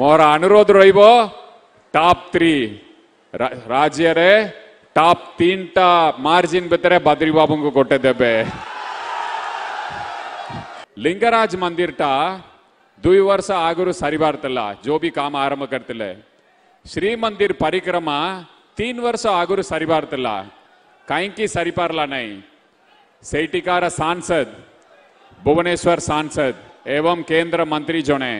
ମୋର ଅନୁରୋଧ ରହିବ ಟಾಪ್ ತ್ರೀ ರಾಜ್ಯರೇ ಟಾಪ್ ತೀನ್ಟಾ ಮಾರ್ಜಿನ್ ಬಿದ್ದರೆ ବାବୁଙ୍କୁ ଗୋଟେ ଦେବେ ଲିଙ୍ଗରାଜ ମନ୍ଦିରଟା ଦୁଇ ବର୍ଷ ଆଗରୁ ಸರಿ ಬರ್ತಿಲ್ಲ ଯୋଉ ବି କାମ ଆରମ୍ଭ କରିଥିଲେ ଶ୍ରୀମନ୍ଦିର ପରିକ୍ରମା ତିନି ବର୍ଷ ଆଗରୁ ಸರಿ ಬರ್ತಿಲ್ಲ କାହିଁକି ಸರಿ ಪಾರ್ಲ ನೈ ಸೈಟಿಕಾರ ಸಾಂಸದ್ ಭುವನೇಶ್ವರ್ ಸಾಂಸದ್ ಏವಂ ಕೇಂದ್ರ ಮಂತ್ರಿ ಜೊಣೆ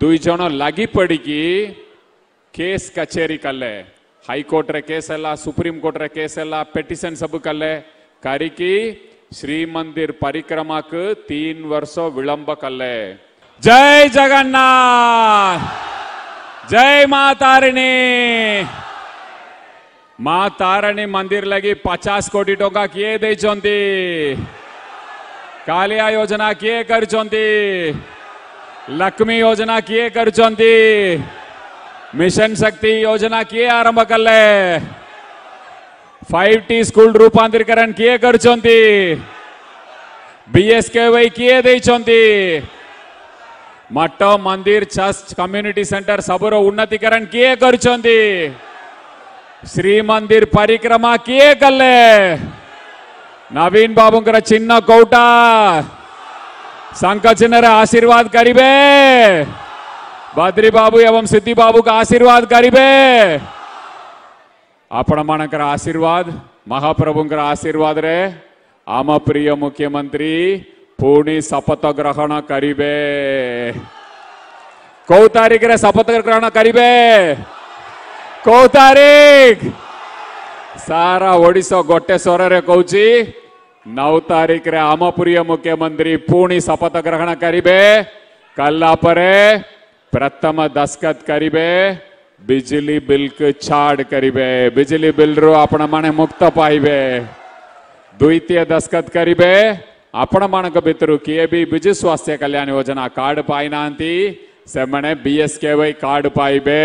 दुई जन लगी पड़ी केस कचेरी कले हाईकोर्ट रे सुप्रीम कोर्ट रे पेटिशन सब कले करी श्री परिक्रमा को तीन वर्ष विलंब कले जय जगन्नाथ जय मां तारिणी मां मंदिर लगी पचास कोटी टका किए दे योजना किए कर लक्ष्मी ಲಕ್ಷ್ಮಿ ಯೋಜನಾಕ್ಕೆ ಖರ್ಚು ಅಂತಿ ಮಿಷನ್ ಶಕ್ತಿ ಯೋಜನಾಕ್ಕೆ ಆರಂಭಕಲ್ಲೇ फाइव टी स्कूल रूपांतरीकरण किए कर किए देछंती मठ मंदिर चर्च कम्युनिटी सेंटर सबुर उन्नतीकरण किए कर श्री मंदिर परिक्रमा किए गले नवीन बाबू चिन्ह कौटा संकचनर आशीर्वाद करीबे बद्री बाबू एवं सिद्धि बाबू का आशीर्वाद करीबे आपण मनकर आशीर्वाद महाप्रभुंकर आशीर्वाद रे आम प्रिय मुख्यमंत्री पूर्ण शपथ ग्रहण करीबे कौ तारीख रे शपथ ग्रहण करीबे कौ तारीख सारा ओडिशा गोटे स्वर रे कहूँ નવ તારીખરે આમપુરીય મુખ્યમંત્રી પૂર્ણી શપથ ગ્રહણ કરીબે કલ્લા પરે પ્રથમ દસ્તખત કરીબે बिजली बिल के छाड़ करीबे बिजली बिल रो आपण मुक्त पाइबे द्वितीय दस्खत करीबे आपण मानक भितर किए भी विजु स्वास्थ्य कल्याण योजना कार्ड पाइनांती से मने बीएसकेवाई कार्ड पाइबे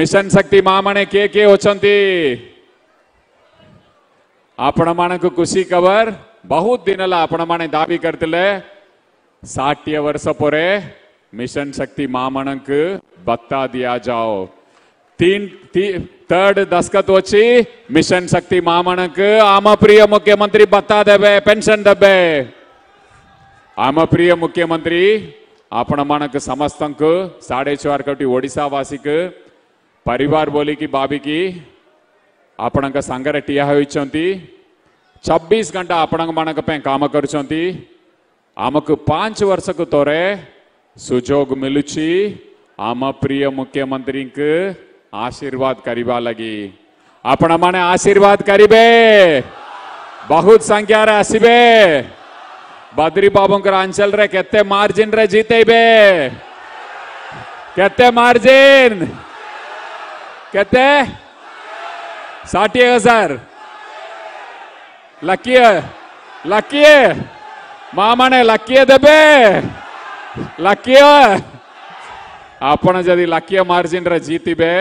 मिशन शक्ति मां के के होचंती आपण माणक कुशी कवर बहुत दिनला आपण माणे दावी करतले ಸಾಠ್ಯ ವರ್ಷ ಪೊರೆ ಮಿಷನ್ ಶಕ್ತಿ ಮಾಮಣಂಕ ಬತ್ತಾ ದಿಯಾ ಜಾओ ತೀನ್ ಥರ್ಡ್ ದಸ್ಕತ್ ವಚ್ಚಿ ಮಿಷನ್ ಶಕ್ತಿ ಮಾಮಣಂಕ ಆಮ ಪ್ರಿಯ ಮುಖ್ಯಮಂತ್ರಿ ಬತ್ತಾ ದೇಬೆ ಪೆನ್ಷನ್ ದಬ್ಬೆ ಆಮ ಪ್ರಿಯ ಮುಖ್ಯಮಂತ್ರಿ આપણ માણક સમસ્તંક સાડે ચાર કટી ઓડિશા વાસી પરિવાર બોલી કી બાબી કી ଆପଣଙ୍କ ସାଙ୍ଗରେ ଠିଆ ହୋଇଛନ୍ତି ଚବିଶ ଘଣ୍ଟା ଆପଣଙ୍କମାନଙ୍କ ପାଇଁ କାମ କରୁଛନ୍ତି ଆମକୁ ପାଞ୍ଚ ବର୍ଷକୁ ଥରେ ସୁଯୋଗ ମିଳୁଛି ଆମ ପ୍ରିୟ ମୁଖ୍ୟମନ୍ତ୍ରୀଙ୍କୁ ଆଶୀର୍ବାଦ କରିବା ଲାଗି ଆପଣମାନେ ଆଶୀର୍ବାଦ କରିବେ ବହୁତ ସଂଖ୍ୟାରେ ଆସିବେ ବଦ୍ରି ବାବୁଙ୍କର ଅଞ୍ଚଳରେ କେତେ ମାର୍ଜିନରେ ଜିତେଇବେ କେତେ ମାର୍ଜିନ କେତେ साठी हजार लकी है लकी है मामा ने लकी है दबे लकी है आपण जदि लकी है मार्जिन रे जीती बे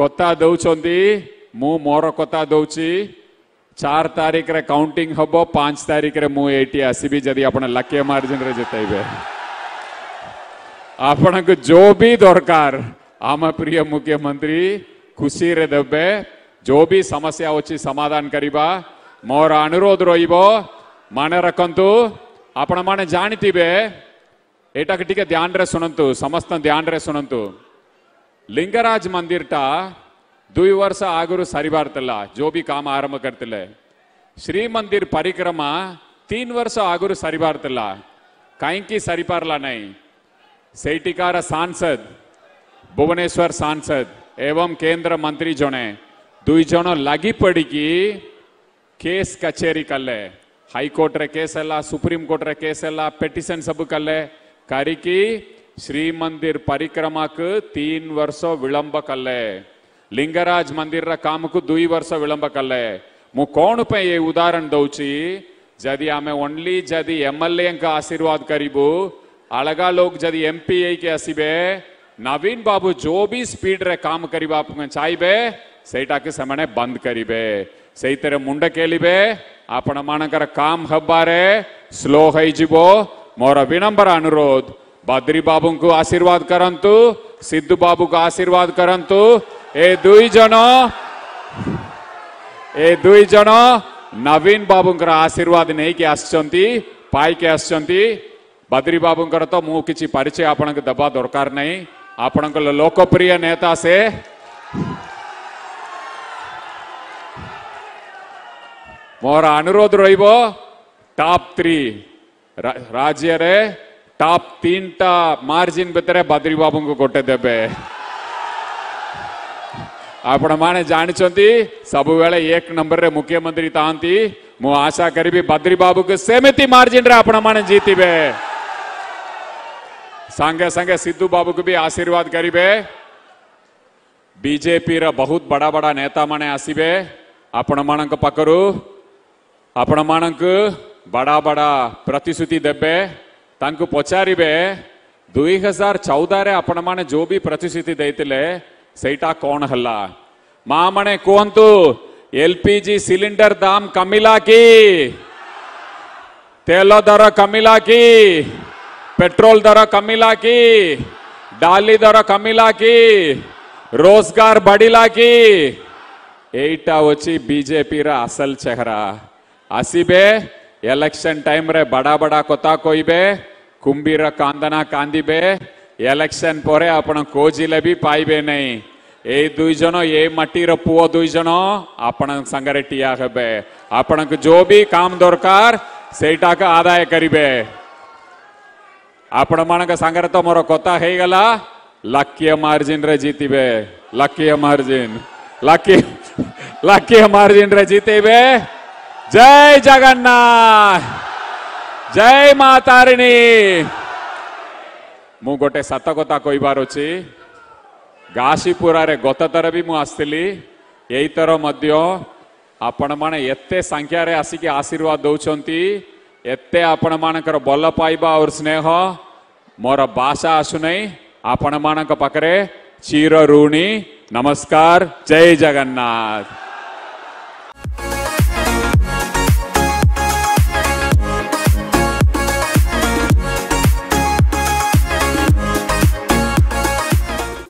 कोता दो दउछंदी मु मोर कोता दो ची चार तारीख रे काउंटिंग हबो पांच तारीख रे मु एटी भी जदि आपण लकी है मार्जिन रे बे आपण को जो भी दरकार आमा प्रिय मुख्यमंत्री खुशी रे दबे जो भी समस्या अच्छी समाधान करवा मोर अनुरोध रही मने रखु आपण मैंने जानते ଏଇଟାକୁ ଟିକେ ଧ୍ୟାନରେ ଶୁଣନ୍ତୁ ସମସ୍ତ ଧ୍ୟାନରେ ଶୁଣନ୍ତୁ ଲିଙ୍ଗରାଜ ମନ୍ଦିରଟା ଦୁଇ ବର୍ଷ ଆଗରୁ ସାରିବାର ଥିଲା ଯୋଉ ବି କାମ ଆରମ୍ଭ କରିଥିଲେ ଶ୍ରୀମନ୍ଦିର ପରିକ୍ରମା ତିନି ବର୍ଷ ଆଗରୁ ସାରିବାର ଥିଲା କାହିଁକି ସାରିପାରିଲା ନାହିଁ ସେଇଠିକାର ସାଂସଦ ଭୁବନେଶ୍ୱର ସାଂସଦ ଏବଂ କେନ୍ଦ୍ର ମନ୍ତ୍ରୀ ଜଣେ દુઈ જણ લાગી પડી ગઈ ಕೇಸ್ ಕಚೇರಿ ಕಲ್ಲೆ ಹೈಕೋರ್ಟ್ರೆ ಕೇಸಲ್ಲ ಸುಪ್ರೀಂ ಕೋರ್ಟ್ರೆ ಕೇಸಲ್ಲ ಪೆಟಿಷನ್ ಸಬ್ ಕಲ್ಲೆ ಕರಿಕಿ ಶ್ರೀಮಂದಿರ್ ಪರಿಕ್ರಮಕ್ ತೀನ್ ವರ್ಷ ವಿಳಂಬ ಕಲ್ಲೆ ಲಿಂಗರಾಜ್ ಮಂದಿರ ಕಾಮಕು ದುಯಿ ವರ್ಷ ವಿಳಂಬ ಕಲ್ಲೆ ಮು ಕೋಣ ಪೈ ये उदाहरण दौची जदि आमे ओनली जदि एमएलए का आशीर्वाद करीबू अलगा लोग जदि एमपीए के हसीबे नवीन बाबू जो भी स्पीड रे काम करीबा चाहिए ಸೈಟಾಕಿ ಸಮಣೆ ಬಂದ್ ಕರಿಬೆ ಸೈತರ ಮುಂಡ ಕೇಳಿಬೆ ಆಪಣ ಮಾಣಕರ ಕಾಮ್ ಹಬ್ಬಾರೆ ಸ್ಲೋ ಹೈಜಿಬೋ ಮೋರ ವಿನಂಬರ ಅನುರೋಧ ಬಾದ್ರಿ ಬಾಬುಂಕು ಆಶೀರ್ವಾದ ಕರಂತು ಸಿದ್ದು ಬಾಬುಕು ಆಶೀರ್ವಾದ ಕರಂತು ए दुई जनो ए दुई जनो नवीन बाबूंकर आशीर्वाद नेइकि आसुचन्ति पाइकि आसुचन्ति बद्री तो मुझे किछि परिचय आपणक दबा दरकार नै आपणक लोकप्रिय नेता से મારો અનુરોધ રહ્યો ಟಾಪ್ ತ್ರೀ ರಾಜ್ಯರೇ ಟಾಪ್ ತೀನ್ಟ ಮಾರ್ಜಿನ್ ಬಿತ್ತರೆ ಬದ್ರಿ ಬಾಬುಂಗು ಕೊಟ್ಟಿದ್ದೇವೆ આપણમાણે જાણીଛନ୍ତି ସବୁବେଳେ એક નંબରରେ મુખ્યમંત્રી તાંતી હું આશા કરીબી બદ્રી બાબુ કે સેમિતિ માર્જિન રે આપણમાણે જીતીબે સંગે સંગે સિદ્ધુ બાબુ કે ભી આશીર્વાદ કરીબે બીજેપી ર બહુત બડા બડા નેતા મને આસીબે આપણમાણક પકરું ଆପଣମାନଙ୍କୁ ବଡ଼ ବଡ଼ ପ୍ରତିଶ୍ରୁତି ଦେବେ ତାଙ୍କୁ ପଚାରିବେ ଦୁଇ ହଜାର ଚଉଦରେ ଆପଣମାନେ ଯେଉଁ ବି ପ୍ରତିଶ୍ରୁତି ଦେଇଥିଲେ ସେଇଟା କ'ଣ ହେଲା ମାଆମାନେ କୁହନ୍ତୁ ଏଲ୍ପିଜି ସିଲିଣ୍ଡର ଦାମ କମିଲା କି ତେଲ ଦର କମିଲା କି पेट्रोल दर कमिला की डाली दर कमिला की रोजगार बढ़ला की एटा बीजेपी रा असल चेहरा ಹಸಿಬೆ ಎಲೆಕ್ಷನ್ ಟೈಮ್ ರೇ ಬಡ ಬಡ ಕೊತಾ ಕೊಯ್ಬೆ ಕುಂಬೀರ ಕಾಂದನ ಕಾಂದಿಬೆ ಎಲೆಕ್ಷನ್ ಪೋರೆ ଆପଣ ಕೋಜಿಲೆ ବି ପାଇବେ ନାହିଁ ଏଇ ଦୁଇ ଜଣ ଏ ମାଟିର ପୁଅ ଦୁଇ ଜଣ ଆପଣଙ୍କ ସାଙ୍ଗରେ ଠିଆ ହେବେ ଆପଣଙ୍କୁ ଯୋଉ ବି କାମ ଦରକାର ସେଇଟାକୁ ଆଦାୟ କରିବେ ଆପଣମାନଙ୍କ ସାଙ୍ଗରେ ତ ମୋର କଥା ହେଇଗଲା ଲକ୍ଷ୍ୟ ମାର୍ଜିନରେ ଜିତିବେ ଲକ୍ଷ୍ୟ ମାର୍ଜିନ ଲକ୍ଷ୍ୟ ଲକ୍ଷ୍ୟ ମାର୍ଜିନରେ ଜିତେଇବେ जय जगन्नाथ जय मा तारिणी ମୁଁ ଗୋଟେ ସାତ କଥା କହିବାର ଅଛି ଘାସିପୁରାରେ ଗତଥର ବି ମୁଁ ଆସିଥିଲି ଏଇଥର ମଧ୍ୟ ଆପଣମାନେ ଏତେ ସଂଖ୍ୟାରେ ଆସିକି ଆଶୀର୍ବାଦ ଦେଉଛନ୍ତି ଏତେ ଆପଣମାନଙ୍କର ଭଲ ପାଇବା ଆଉ ସ୍ନେହ ମୋର ଭାଷା ଆସୁନାହିଁ ଆପଣମାନଙ୍କ ପାଖରେ ଚିର ଋଣୀ ନମସ୍କାର ଜୟ ଜଗନ୍ନାଥ